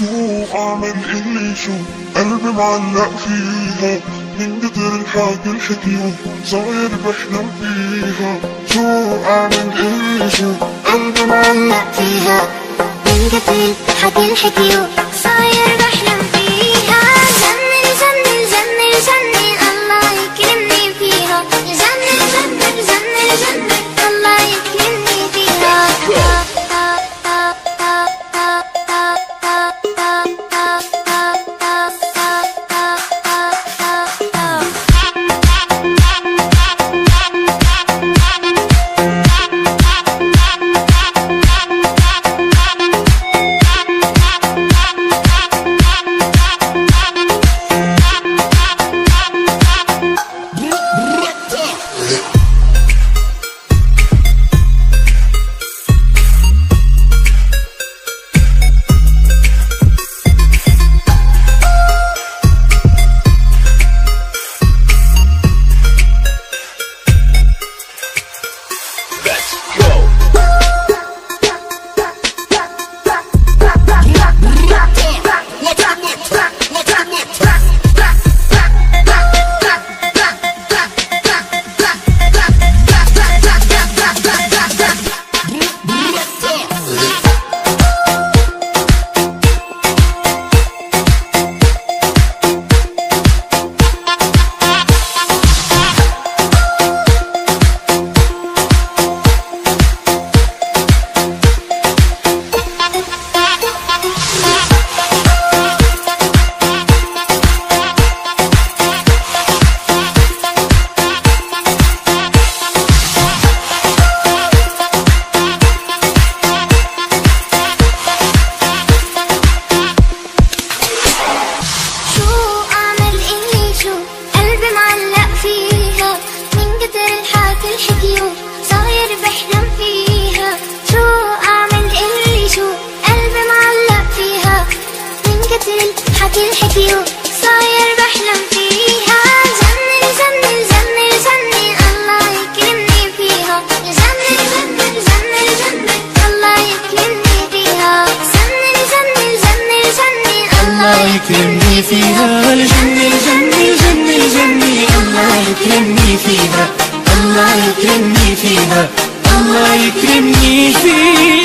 شو اعمل اللي شو قلبي معلق فيها. من قدر الحاجة الحكيو صاير بحلم فيها. شو اعمل اللي شو قلبي معلق فيها. من قدر الحاجة الحكيو صاير بحلم الحاجة الحكيو صاير بحلم فيها. شو أعمل اني شو قلبي معلق فيها. من قدر الحاجة الحكيو صاير بحلم فيها. جنن جنن جنن جنن الله يكرمني فيها. جنن جنن جنن جنن الله يكرمني فيها. جنن جنن جنن جنن الله يكرمني فيها. الجنة الجنة الجنة الجنة الله يكرمني فيها. الله يكرمني فيها الله يكرمني فيها